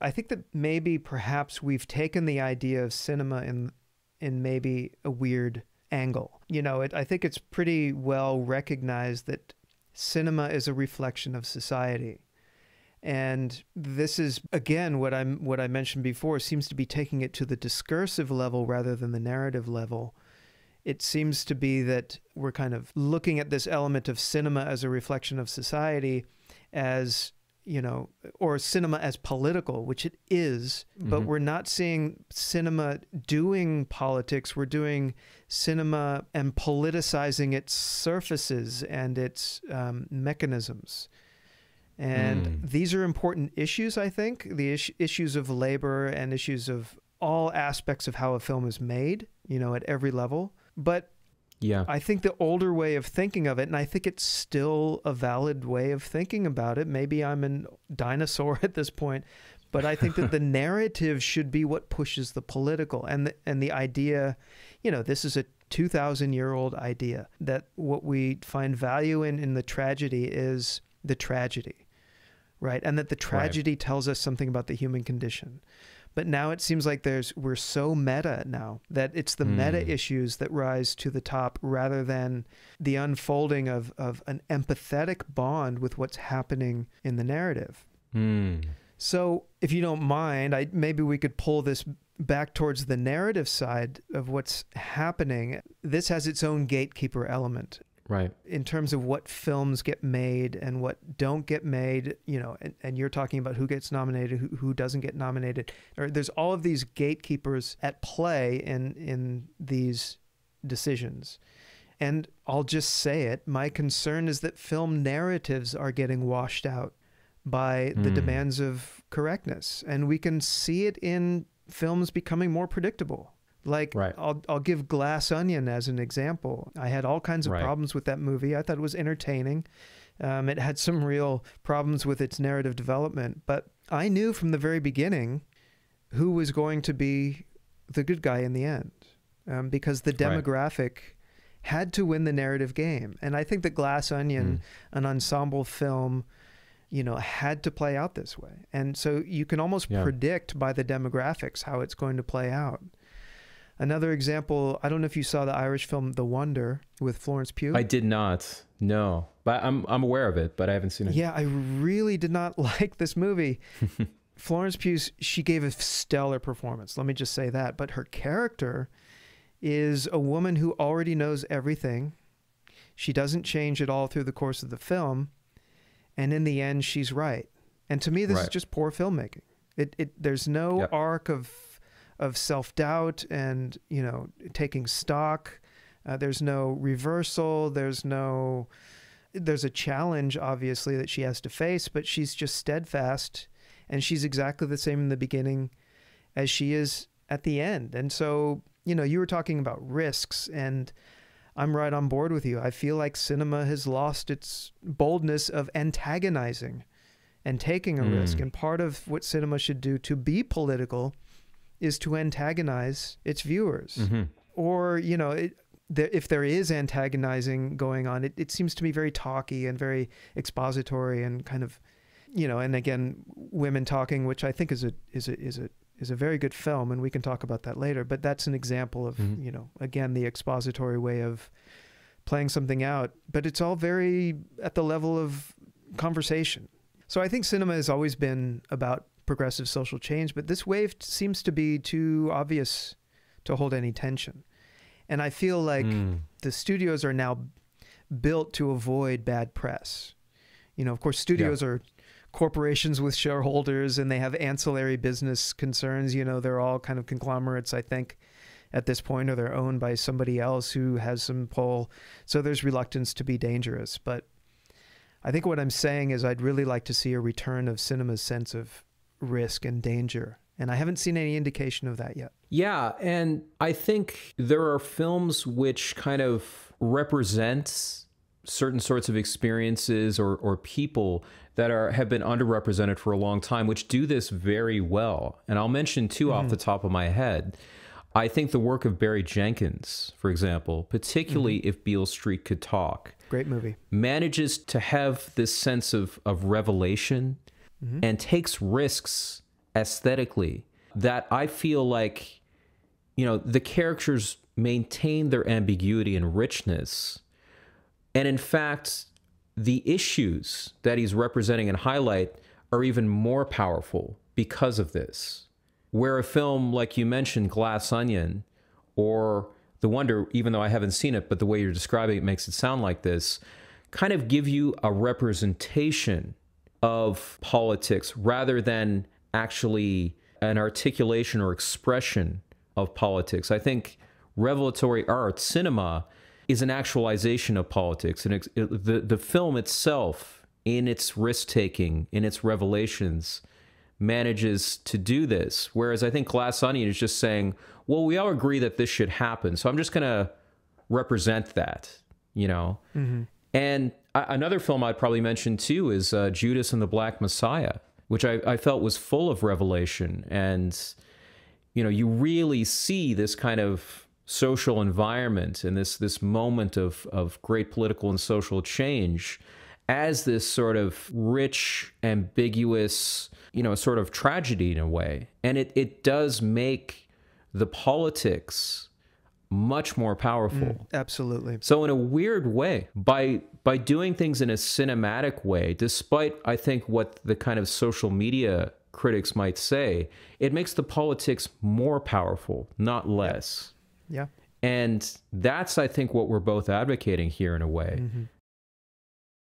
I think that maybe perhaps we've taken the idea of cinema in in maybe a weird angle. You know, it, I think it's pretty well recognized that cinema is a reflection of society. And this is again what I'm what I mentioned before seems to be taking it to the discursive level rather than the narrative level. It seems to be that we're kind of looking at this element of cinema as a reflection of society as you know, or cinema as political, which it is, but Mhm. we're not seeing cinema doing politics. We're doing cinema and politicizing its surfaces and its um, mechanisms. And Mm. these are important issues, I think, the is- issues of labor and issues of all aspects of how a film is made, you know, at every level. But Yeah. I think the older way of thinking of it, and I think it's still a valid way of thinking about it. Maybe I'm a dinosaur at this point, but I think that the narrative should be what pushes the political and the, and the idea. You know, this is a 2,000 year old idea that what we find value in in the tragedy is the tragedy, right? And that the tragedy tells us something about the human condition. But now it seems like there's we're so meta now that it's the meta Mm. issues that rise to the top rather than the unfolding of, of an empathetic bond with what's happening in the narrative. Mm. So if you don't mind, I maybe we could pull this back towards the narrative side of what's happening. This has its own gatekeeper element Right. in terms of what films get made and what don't get made, you know, and, and you're talking about who gets nominated, who, who doesn't get nominated, or there's all of these gatekeepers at play in in these decisions. And I'll just say it, my concern is that film narratives are getting washed out by the Hmm. demands of correctness. And we can see it in films becoming more predictable. Like Right. I'll I'll give Glass Onion as an example. I had all kinds of Right. problems with that movie. I thought it was entertaining. Um, it had some real problems with its narrative development, but I knew from the very beginning who was going to be the good guy in the end, um, because the Right. demographic had to win the narrative game. And I think that Glass Onion, an ensemble film, you know, had to play out this way. And so you can almost Yeah. predict by the demographics how it's going to play out. Another example, I don't know if you saw the Irish film The Wonder with Florence Pugh. I did not. No, but I'm I'm aware of it, but I haven't seen it. Yeah, I really did not like this movie. Florence Pugh, she gave a stellar performance. Let me just say that. But her character is a woman who already knows everything. She doesn't change at all through the course of the film, and in the end, she's right. And to me, this is just poor filmmaking. It, it there's no Yep. arc of of self doubt and you know taking stock. Uh, there's no reversal. There's no there's a challenge obviously that she has to face, but she's just steadfast and she's exactly the same in the beginning as she is at the end. And so, you know, you were talking about risks and I'm right on board with you. I feel like cinema has lost its boldness of antagonizing and taking a risk. Mm. And part of what cinema should do to be political is to antagonize its viewers. Hmm or you know it, there, if there is antagonizing going on it, it seems to me very talky and very expository and kind of you know and again women talking which i think is a is a is a is a very good film and we can talk about that later but that's an example of Mhm. you know again the expository way of playing something out but it's all very at the level of conversation. So i think cinema has always been about progressive social change but this wave seems to be too obvious to hold any tension and I feel like Mm. the studios are now built to avoid bad press. You know, of course, studios are corporations with shareholders and they have ancillary business concerns. You know, they're all kind of conglomerates, I think, at this point, or they're owned by somebody else who has some pull. So there's reluctance to be dangerous. But I think what I'm saying is I'd really like to see a return of cinema's sense of risk and danger. And I haven't seen any indication of that yet. Yeah, and I think there are films which kind of represent certain sorts of experiences or, or people that are have been underrepresented for a long time, which do this very well. And I'll mention 2 off mm-hmm. the top of my head. I think the work of Barry Jenkins, for example, particularly mm-hmm. if Beale Street could talk, Great movie. manages to have this sense of, of revelation Mm-hmm. and takes risks aesthetically that I feel like, you know, the characters maintain their ambiguity and richness. And in fact, the issues that he's representing and highlight are even more powerful because of this. Where a film like you mentioned, Glass Onion, or The Wonder, even though I haven't seen it, but the way you're describing it makes it sound like this, kind of give you a representation of politics rather than actually an articulation or expression of politics. I think revelatory art, cinema, is an actualization of politics. And it, the, the film itself, in its risk taking, in its revelations, manages to do this. Whereas I think Glass Onion is just saying, well, we all agree that this should happen. So I'm just going to represent that, you know? Mm-hmm. And another film I'd probably mention too is uh, Judas and the Black Messiah, which I, I felt was full of revelation. And, you know, you really see this kind of social environment and this this moment of of great political and social change as this sort of rich, ambiguous, you know, sort of tragedy in a way. And it, it does make the politics much more powerful. Mm, absolutely. So in a weird way, by by doing things in a cinematic way, despite I think what the kind of social media critics might say, it makes the politics more powerful, not less. Yeah. And that's I think what we're both advocating here in a way. Mm-hmm